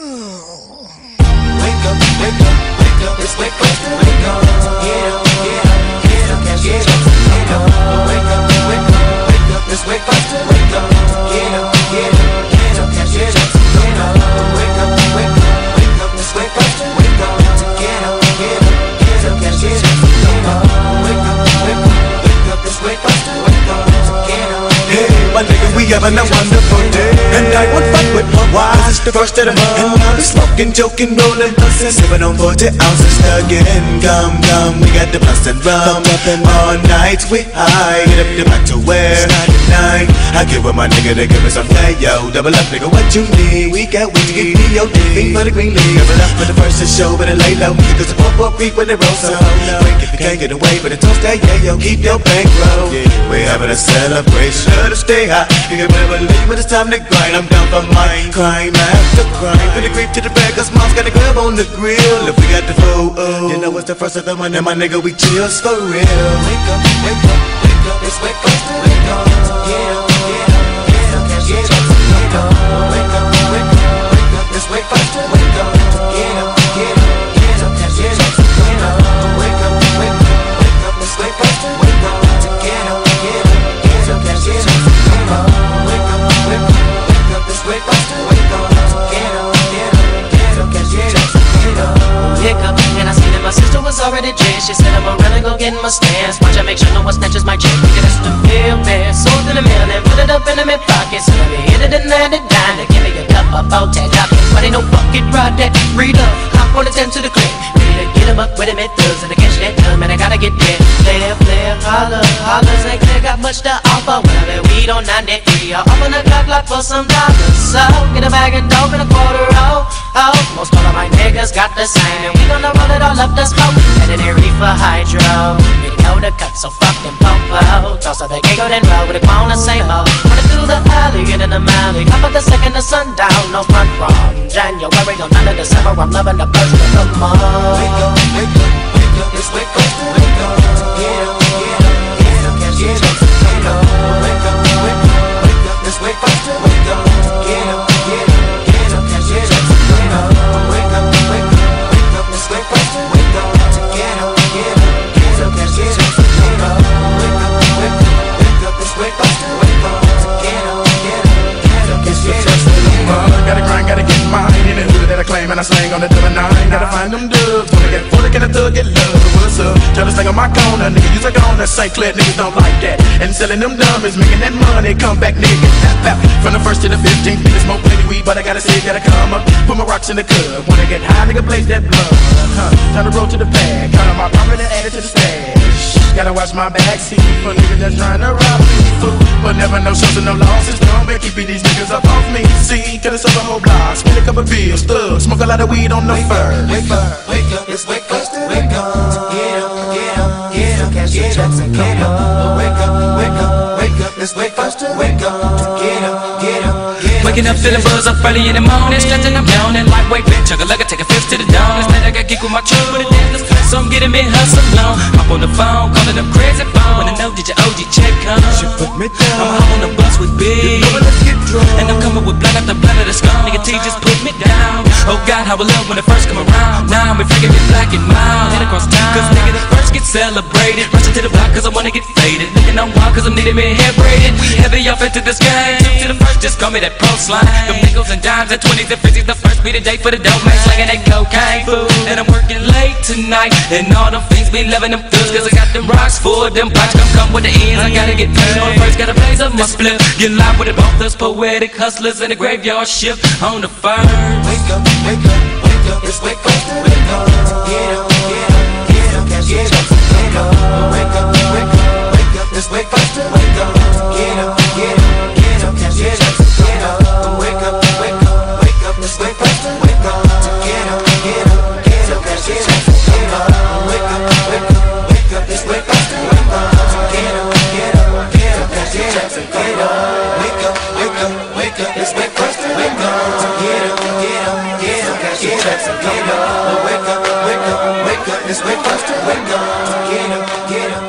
Wake up, wake up, wake up, it's wake up, wake up. Get up, get up, get up, get up, get up. Wake up, wake up, wake up, it's wake up, wake up. Get up, get up, get up, get up, get up. Wake up, wake up, wake up, it's wake up, wake up. Get up, get up, get up, get up, get up. Wake up, wake up, wake up, it's wake up, wake up. Get up. Hey, my nigga, we up and wife, cause it's the first of the month. And be smoking, joking, rolling, bustin', sipping on 40 ounces again. gum, gum. we got the plus and rum. All night we high, get up the back to where? I give with my nigga to give me some hey yo. Double up, nigga, what you need? We got weed to get D.O.D. Pink for the green league. Double up for the first to show, but it lay low. Cause the pump up beat when it rolls so Break if you can't get away, but it toast that yeah yo. Keep your bankroll. We're having a celebration to stay high. You can never leave when it's time to grind. I'm down for mine. Crime after crime. The creep to the bag, cause mom's got a grab on the grill. If we got the food, you know it's the first of the month, and my nigga, we chills for real. Wake up, wake up, wake up, it's dressed. She said, I'm really go get in my stance. Watch I make sure no one snatches my chick. Nigga, that's the real man. Sold in the mail and put it up in the mid pocket. So let me hit it and land it down. Give me a cup all tag up. But ain't no bucket ride that read up. Hop on the 10 to the click. 93. Uh, I'll open the clock lock for some dollars. So, get a bag of dope and a quarter roll. Oh, most all of my niggas got the same. And we gonna roll it all up the smoke. And then reefer hydro. We know the cut, so fuck them popo. Toss up the giggle, then roll with the clone, the same old. Running through the alley, get in the alley. Up at the second of sundown, no front from January on 9 of December. I'm loving the birds of the month. I slang on the nine Gotta find them dubs, wanna get fully, can a thug get love What's up? Try to sing on my corner, nigga, use a corner St. Clair niggas don't like that And selling them dummies, making that money Come back nigga, From the first to the 15th, niggas smoke plenty weed But I gotta say, gotta come up Put my rocks in the club, wanna get high, nigga, blaze that blood huh. Time to roll to the bag, count on my profit and add it to the stash Gotta watch my backseat for niggas that's trying to rob me fool. But never no shows and no losses Don't make keeping these niggas up off me See, cause it's a whole block Spend a couple bills, thug Smoke a lot of weed on the fur Wake up, wake up, it's wake up, wake up. Get up, get up, get up, cash your checks and get up. Wake up, wake up, wake up, it's wake up, wake up. Get up, Waking up feeling buzz up early in the morning. Stretching, I'm yawning Lightweight bitch, chug a lugger, take a fifth to the dawn. Instead I got geek with my truck with a dance So I'm getting me hustle on Hop on the phone, calling up crazy phone. Wanna know did your OG check come? You Put me down. I'm hop on the bus with big Let's get drunk. And I'm coming with blood after blood of the skull Nigga T just put me down Oh God, how I love when it first come around. Now I'm freaking it black and mild. Head across town Cause nigga the first get celebrated. Rushing to the block cause I wanna get faded. Looking on wild cause I'm needing me hair braided. We heavy off into this game to the first, just call me that pro slime Them nickels and dimes and twenties and fifties The first be the day for the dope man Slanging that cocaine food. And I'm working late tonight. And all them things be loving them thugs Cause I got them rocks for them blocks Come come with the ends, I gotta get paid On the first, gotta blaze up my split. Get live with it, both us poetic hustlers In the graveyard shift. On the first Wake up, wake up, wake up, it's wake up, get up, get up. Wake up, wake up, wake up, it's wake up, wake up. Get up, get up.